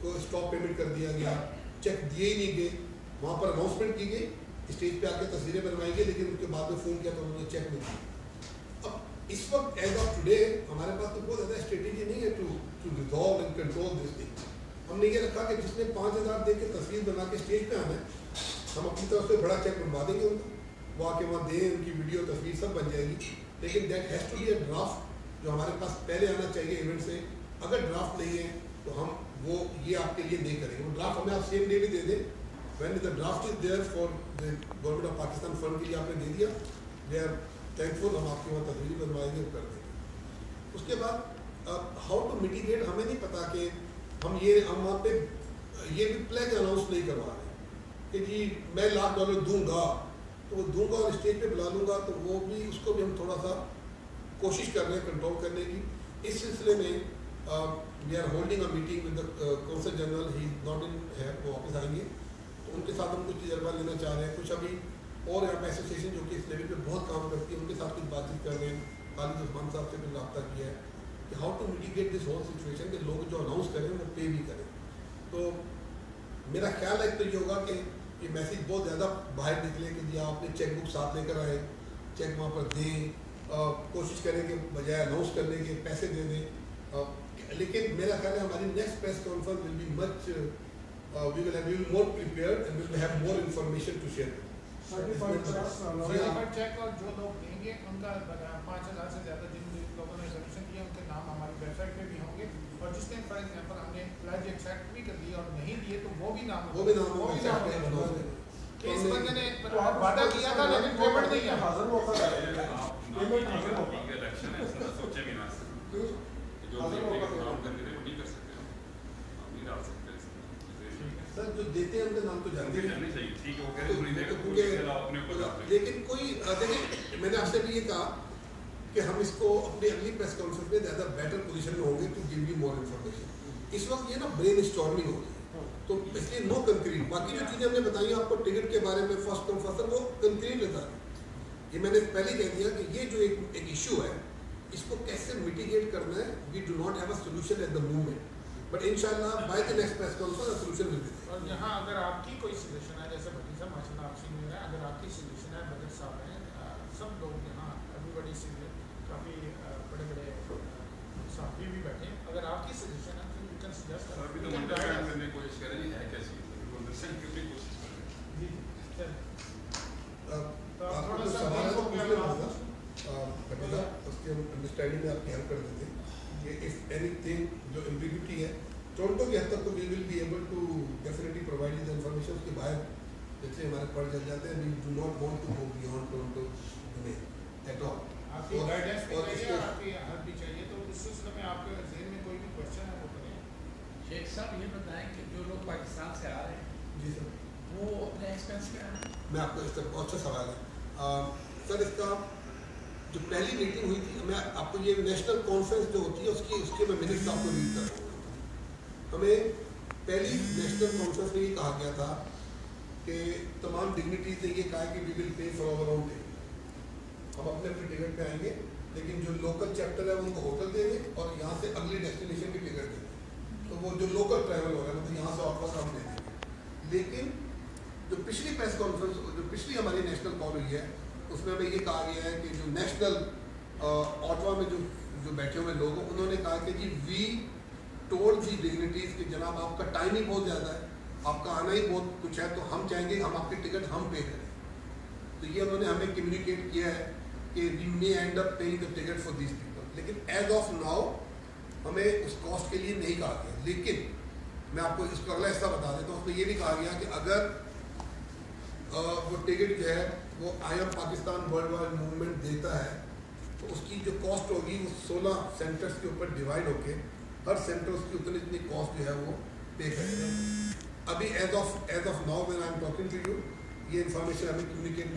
کو اسٹاپ پیمنٹ کر دیا گیا، چیک دیے ہی نہیں گئے، وہاں پر اناؤنسمنٹ کی گئی اسٹیج پہ آ کے تصویریں بنوائی گئی لیکن ان کے بعد میں فون کیا تو انہوں نے چیک نہیں کیا۔ اب اس وقت ایز آف ٹوڈے ہمارے پاس تو بہت زیادہ اسٹریٹجی نہیں ہے to to resolve and control this thing ہم نے یہ رکھا کہ جس نے پانچ ہزار دے کے تصویر بنا کے اسٹیج پہ آنا ہے، ہم اپنی طرف سے بڑا چیک بنوا دیں گے ان کا وہ آ کے وہاں دیں ان کی ویڈیو تصویر سب بن جائے گی۔ لیکن that has to be a draft جو ہمارے پاس پہلے آنا چاہیے ایونٹ سے، اگر ڈرافٹ نہیں ہے تو ہم وہ یہ آپ کے لیے نہیں کریں گے۔ وہ ڈرافٹ ہمیں آپ سیم ڈے بھی دے دیں۔ When the draft is there for the government of Pakistan fund کے لیے آپ نے دے دیا وی آر تھینک فل ہم آپ کے وہاں تصویر بنوائیں گے کر دیں گے۔ اس کے بعد ہاؤ ٹو میٹیگیٹ ہمیں نہیں پتا کہ ہم یہ، ہم وہاں پہ یہ بھی پلیگ اناؤنس نہیں کروا رہے کہ جی میں لاکھ ڈالر دوں گا، تو وہ دوں گا اور اسٹیج پہ بلا لوں گا، تو وہ بھی اس کو بھی ہم تھوڑا سا کوشش کر رہے ہیں کنٹرول کرنے کی۔ اس سلسلے میں we are holding a meeting with the council general he not in ہے وہ واپس آئیں گے۔ تو ان کے ساتھ ہم کچھ تجربہ لینا چاہ رہے ہیں۔ کچھ ابھی اور یہاں پہ ایسوسیشن جو کہ اس لیول پہ بہت کام کرتی ہے ان کے ساتھ کچھ بات چیت کر رہے ہیں۔ خالد عثمان صاحب سے بھی رابطہ کیا ہے کہ how to mitigate this whole situation کہ لوگ جو اناؤنس کریں، وہ پے بھی کریں۔ تو میرا خیال ہے تو یہ ہوگا کہ یہ میسیج بہت زیادہ باہر نکلے کہ جی آپ نے چیک بک ساتھ لے کر آئے چیک وہاں پر دیں۔ کوشش کریں کہ بجائے اناؤنس کرنے کے پیسے دے دیں۔ لیکن میرا خیال ہے ہماری next press conference will be much we will have more prepare and will have more information to share جو لوگ دیں گے ان کا پانچ ہزار سے زیادہ جن لوگوں نے کیا ان کے نام ہماری ویب سائٹ پہ بھی ہوں گے اور جس فار ایگزامپل ہم نے بھی کر دی اور نہیں دیے تو وہ بھی نام وہ بھی نام نے وعدہ کیا تھا لیکن پیمنٹ نہیں حاضر لیکن کوئی میں نے آپ یہ کہا کہ ہم اس کو اپنی اگلی پریس میں زیادہ بیٹر پوزیشن میں ہوں گے اس وقت یہ نا برین اسٹارمنگ ہو تو باقی جو چیزیں ہم نے بتائی آپ کو ٹکٹ کے بارے میں فرسٹ کم فرسٹ وہ کنکریٹ لگا رہے یہ میں نے پہلے کہہ دیا کہ یہ جو ایک ایک ایشو ہے اس کو کیسے میٹیگیٹ کرنا ہے؟ We do not have a solution at the moment but ان شاء اللہ by the next press conference solution مل جائے اور یہاں اگر آپ کی کوئی سلیوشن ہے جیسے بھٹی صاحب ماشاء اللہ آپ سے مل رہا ہے اگر آپ کی سلیوشن ہے بھٹی صاحب ہیں سب لوگ یہاں ایوری بڑی کافی بڑے بڑے صحافی بھی بیٹھے ہیں۔ اگر آپ کی سلیوشن ہے تو یو کین سجیسٹ کرنے کی کوشش کریں ہے کیسی؟ انڈرسٹینڈ جی جی انڈرسٹینڈنگ میں آپ کی ہیلپ کر دیتے ہیں کہ اف اینی تھنگ جو امپیگیوٹی ہے ٹورنٹو کے حد تک تو we will be able to definitely provide the information اس کے باہر جتنے ہمارے پڑھ چل جاتے ہیں we do not want to go beyond Toronto میں ایٹ آل میں آپ شیخ صاحب یہ بتائیں کہ جو لوگ پاکستان سے آ رہے ہیں جی سر۔ وہ اپنے ایکسپینس پہ آ میں آپ کو اس کا بہت اچھا سوال ہے۔ سر اس کا جو پہلی میٹنگ ہوئی تھی میں آپ کو یہ نیشنل کانفرنس جو ہوتی ہے، اس کی اس کے میں منٹس آپ کو ریڈ کر رہا ہوں ہمیں پہلی نیشنل کانفرنس میں یہ کہا گیا تھا کہ تمام ڈگنیٹیز نے یہ کہا کہ we will pay for over own day ہم اپنے اپنے ٹکٹ پہ آئیں گے، لیکن جو لوکل چیپٹر ہے ان کو ہوٹل دیں گے اور یہاں سے اگلی ڈیسٹینیشن کی ٹکٹ دیں گے۔ تو وہ جو لوکل ٹریول ہو رہا ہے مطلب یہاں سے واپس ہم دیں گے۔ لیکن جو پچھلی پریس کانفرنس جو پچھلی ہماری نیشنل کال ہوئی ہے اس میں ہمیں یہ کہا گیا ہے کہ جو نیشنل آٹوا میں جو جو بیٹھے ہوئے لوگ ہیں، انہوں نے کہا کہ جی وی ٹول جی ڈگنیٹیز کہ جناب آپ کا ٹائم ہی بہت زیادہ ہے، آپ کا آنا ہی بہت کچھ ہے، تو ہم چاہیں گے ہم آپ کی ٹکٹ ہم پے کریں۔ تو یہ انہوں نے ہمیں کمیونیکیٹ کیا ہے کہ we may end up paying the ticket for these people لیکن ایز آف ناؤ ہمیں اس کاسٹ کے لیے نہیں کہا گیا۔ لیکن میں آپ کو اس کو اگلا حصہ بتا دیتا ہوں۔ اس میں یہ بھی کہا گیا کہ اگر وہ ٹکٹ جو ہے وہ I am Pakistan worldwide movement دیتا ہے، تو اس کی جو کاسٹ ہوگی وہ سولہ سینٹرس کے اوپر ڈیوائڈ ہو کے ہر سینٹر اس کی اتنی اتنی کاسٹ جو ہے وہ پے کرے گا۔ ابھی as of as of now man I am talking to you یہ انفارمیشن ابھی کمیونیکیٹ نہیں